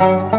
Música